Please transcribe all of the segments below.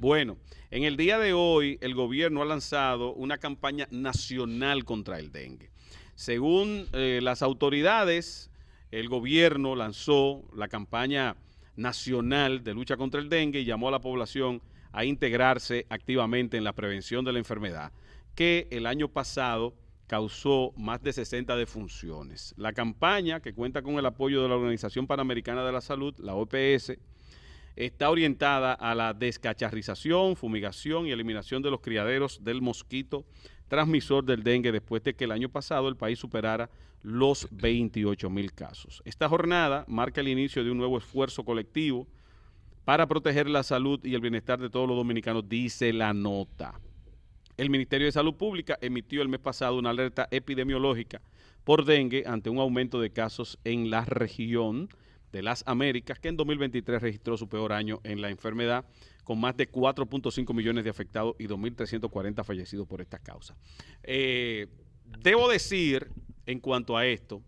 Bueno, en el día de hoy el gobierno ha lanzado una campaña nacional contra el dengue. Según eh, las autoridades, el gobierno lanzó la campaña nacional de lucha contra el dengue y llamó a la población a integrarse activamente en la prevención de la enfermedad, que el año pasado causó más de 60 defunciones. La campaña, que cuenta con el apoyo de la Organización Panamericana de la Salud, la OPS, está orientada a la descacharrización, fumigación y eliminación de los criaderos del mosquito transmisor del dengue después de que el año pasado el país superara los 28 mil casos. Esta jornada marca el inicio de un nuevo esfuerzo colectivo para proteger la salud y el bienestar de todos los dominicanos, dice la nota. El Ministerio de Salud Pública emitió el mes pasado una alerta epidemiológica por dengue ante un aumento de casos en la región de las Américas, que en 2023 registró su peor año en la enfermedad, con más de 4.5 millones de afectados y 2.340 fallecidos por esta causa. Eh, debo decir, en cuanto a esto,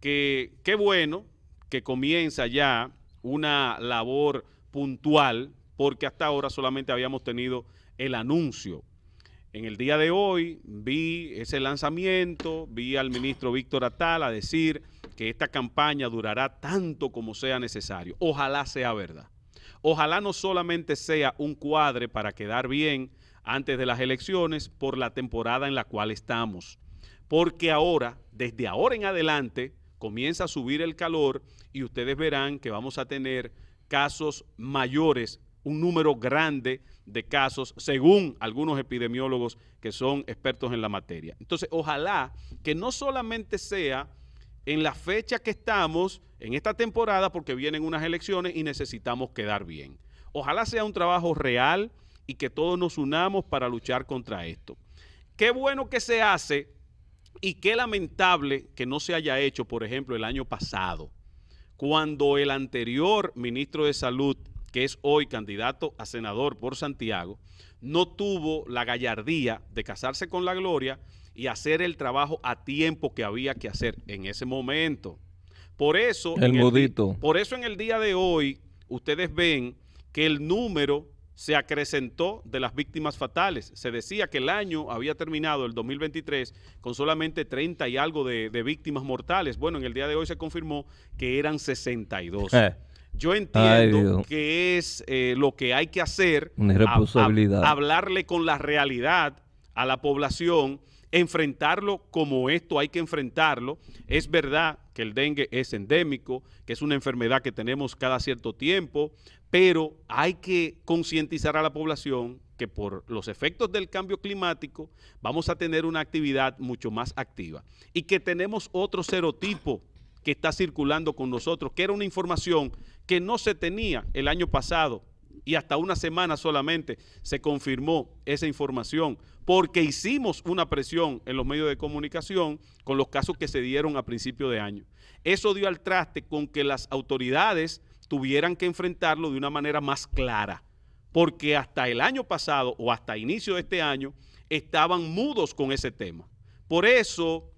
que qué bueno que comienza ya una labor puntual, porque hasta ahora solamente habíamos tenido el anuncio. En el día de hoy vi ese lanzamiento, vi al ministro Víctor Atala decir que esta campaña durará tanto como sea necesario. Ojalá sea verdad. Ojalá no solamente sea un cuadre para quedar bien antes de las elecciones por la temporada en la cual estamos. Porque ahora, desde ahora en adelante, comienza a subir el calor y ustedes verán que vamos a tener casos mayores, un número grande de casos, según algunos epidemiólogos que son expertos en la materia. Entonces, ojalá que no solamente sea en la fecha que estamos, en esta temporada, porque vienen unas elecciones y necesitamos quedar bien. Ojalá sea un trabajo real y que todos nos unamos para luchar contra esto. Qué bueno que se hace y qué lamentable que no se haya hecho, por ejemplo, el año pasado, cuando el anterior ministro de Salud, que es hoy candidato a senador por Santiago, no tuvo la gallardía de casarse con la gloria y hacer el trabajo a tiempo que había que hacer en ese momento. Por eso, el en por eso en el día de hoy ustedes ven que el número se acrecentó de las víctimas fatales. Se decía que el año había terminado, el 2023, con solamente 30 y algo de, víctimas mortales. Bueno, en el día de hoy se confirmó que eran 62. Eh. Yo entiendo que es eh, lo que hay que hacer, Una responsabilidad. hablarle con la realidad a la población enfrentarlo como esto hay que enfrentarlo. Es verdad que el dengue es endémico, que es una enfermedad que tenemos cada cierto tiempo, pero hay que concientizar a la población que por los efectos del cambio climático vamos a tener una actividad mucho más activa y que tenemos otro serotipo que está circulando con nosotros, que era una información que no se tenía el año pasado y hasta una semana solamente se confirmó esa información porque hicimos una presión en los medios de comunicación con los casos que se dieron a principio de año. Eso dio al traste con que las autoridades tuvieran que enfrentarlo de una manera más clara, porque hasta el año pasado o hasta inicio de este año estaban mudos con ese tema. Por eso,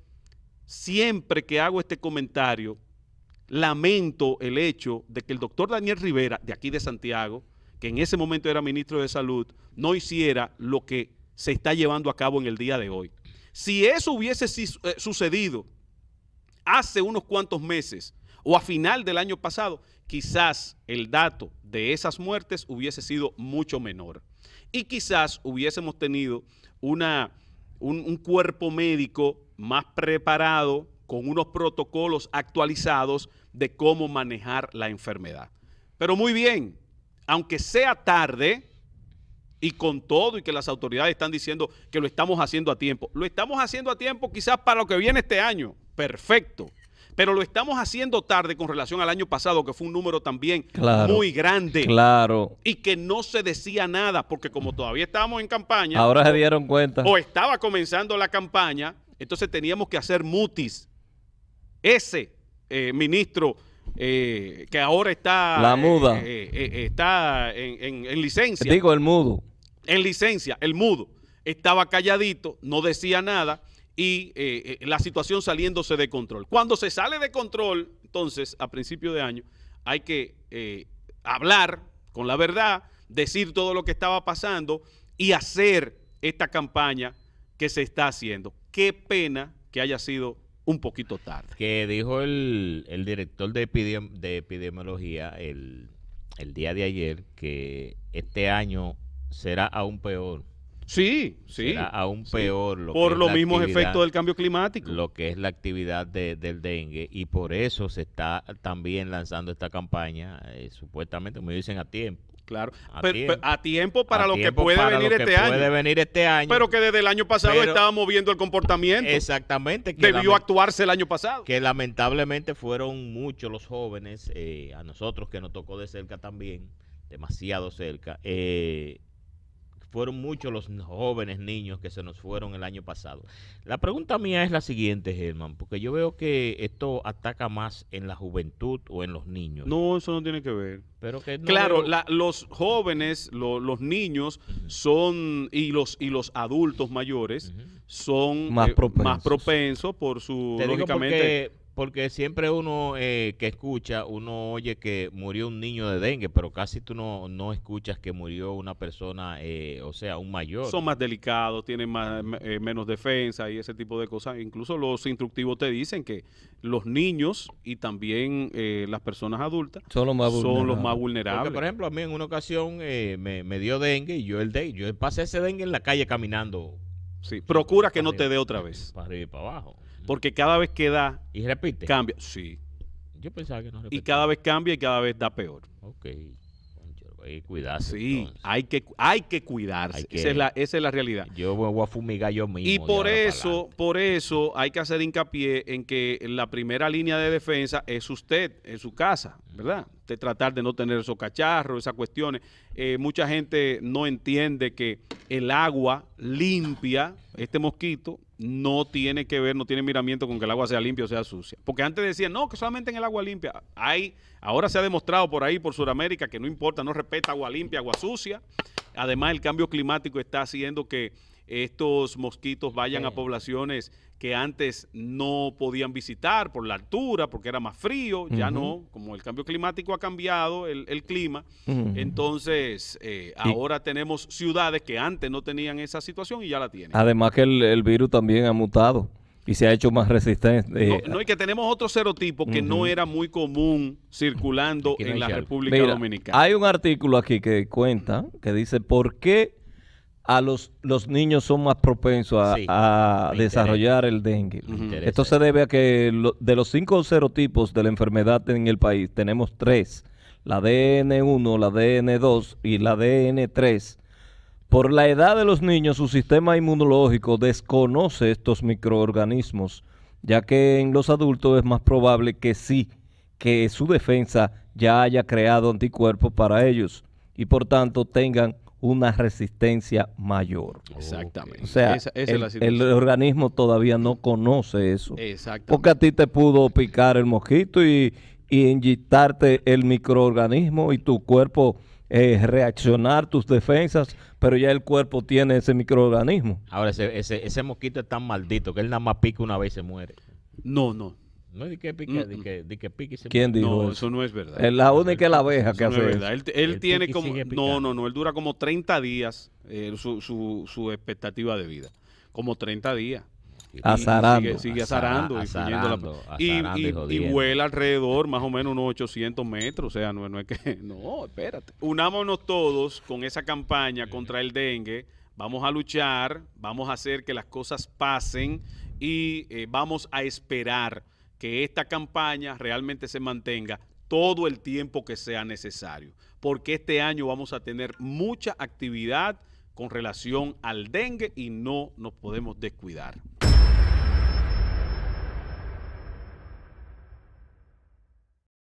siempre que hago este comentario, lamento el hecho de que el doctor Daniel Rivera, de aquí de Santiago, que en ese momento era ministro de Salud, no hiciera lo que se está llevando a cabo en el día de hoy. Si eso hubiese eh, sucedido hace unos cuantos meses o a final del año pasado, quizás el dato de esas muertes hubiese sido mucho menor. Y quizás hubiésemos tenido una, un cuerpo médico más preparado, con unos protocolos actualizados de cómo manejar la enfermedad. Pero muy bien, aunque sea tarde y con todo y que las autoridades están diciendo que lo estamos haciendo a tiempo, lo estamos haciendo a tiempo quizás para lo que viene este año, perfecto, pero lo estamos haciendo tarde con relación al año pasado, que fue un número también muy grande. Claro. Y que no se decía nada, porque como todavía estábamos en campaña. Ahora se dieron cuenta. O estaba comenzando la campaña, entonces teníamos que hacer mutis. Ese eh, ministro eh, que ahora está... La muda. Eh, está en, en licencia. Digo, el mudo. En licencia, el mudo. Estaba calladito, no decía nada y la situación saliéndose de control. Cuando se sale de control, entonces, a principio de año, hay que hablar con la verdad, decir todo lo que estaba pasando y hacer esta campaña que se está haciendo. Qué pena que haya sido un poquito tarde. Que dijo el, director de, de epidemiología el, el día de ayer que este año será aún peor. Sí, sí. Será aún peor. Lo por los mismos efectos del cambio climático. Lo que es la actividad del dengue. Y por eso se está también lanzando esta campaña, eh, supuestamente, como dicen, a tiempo. Claro, a, tiempo. para lo que puede venir este año. Venir este año. Pero que desde el año pasado estábamos viendo el comportamiento. Exactamente. Que Debió actuarse el año pasado. Que lamentablemente fueron muchos los jóvenes, eh, a nosotros que nos tocó de cerca también, demasiado cerca, eh, fueron muchos los jóvenes niños que se nos fueron el año pasado. La pregunta mía es la siguiente, Germán, porque yo veo que esto ataca más en la juventud o en los niños. No, eso no tiene que ver. Pero que claro, los jóvenes, los niños son y los y los adultos mayores son más, eh, propensos. por su lógicamente porque siempre uno eh, que escucha, uno oye que murió un niño de dengue, pero casi tú no, no escuchas que murió una persona, eh, o sea, un mayor. Son más delicados, tienen más, eh, menos defensa y ese tipo de cosas. Incluso los instructivos te dicen que los niños y también las personas adultas son los más vulnerables. Porque, por ejemplo, a mí en una ocasión me, me, dio dengue y yo el dengue, yo pasé ese dengue en la calle caminando. Sí, procura que no te dé otra vez. Para arriba y para abajo. Porque cada vez que da. ¿Y repite? Cambia. Sí. Yo pensaba que no repite. Y cada vez cambia y cada vez da peor. Ok. Hay que cuidarse. Sí, hay que, hay que cuidarse. esa, es la, esa es la realidad. Yo voy a fumigar yo mismo. Y por eso, por eso hay que hacer hincapié en que la primera línea de defensa es usted, en su casa, ¿verdad? De tratar de no tener esos cacharros, esas cuestiones. Eh, mucha gente no entiende que el agua limpia este mosquito no tiene que ver, no tiene miramiento con que el agua sea limpia o sea sucia. Porque antes decían, no, que solamente en el agua limpia. Hay, ahora se ha demostrado por ahí, por Sudamérica, que no importa, no respeta agua limpia, agua sucia. Además, el cambio climático está haciendo que estos mosquitos vayan a poblaciones que antes no podían visitar por la altura, porque era más frío, ya no, como el cambio climático ha cambiado el, clima, entonces eh, ahora tenemos ciudades que antes no tenían esa situación y ya la tienen. Además que el, virus también ha mutado y se ha hecho más resistente. Eh, no, y que tenemos otro serotipo que no era muy común circulando en la República Dominicana. Hay un artículo aquí que cuenta, que dice, ¿por qué a los, los niños son más propensos a, desarrollar el dengue. Esto se debe a que de los cinco serotipos de la enfermedad en el país, tenemos tres, la DN1, la DN2 y la DN3. Por la edad de los niños, su sistema inmunológico desconoce estos microorganismos, ya que en los adultos es más probable que sí, que su defensa ya haya creado anticuerpos para ellos y por tanto tengan una resistencia mayor. Exactamente. O sea, el, organismo todavía no conoce eso. Exactamente. Porque a ti te pudo picar el mosquito y, inyectarte el microorganismo y tu cuerpo eh, reaccionar tus defensas, pero ya el cuerpo tiene ese microorganismo. Ahora, ese, ese, ese mosquito es tan maldito que él nada más pica una vez y se muere. No, no. No es que pique, de que, de que pique ¿Quién dijo No, eso? no es verdad. Es la única la abeja que hace eso. Él, tiene como... No, no, no. Él dura como 30 días eh, su, su, su expectativa de vida. Como 30 días. Azarando. Sigue, azarando, y, y, vuela alrededor más o menos unos 800 metros. O sea, no, no es que. No, espérate. Unámonos todos con esa campaña contra el dengue. Vamos a luchar, vamos a hacer que las cosas pasen y eh, vamos a esperar que esta campaña realmente se mantenga todo el tiempo que sea necesario, porque este año vamos a tener mucha actividad con relación al dengue y no nos podemos descuidar.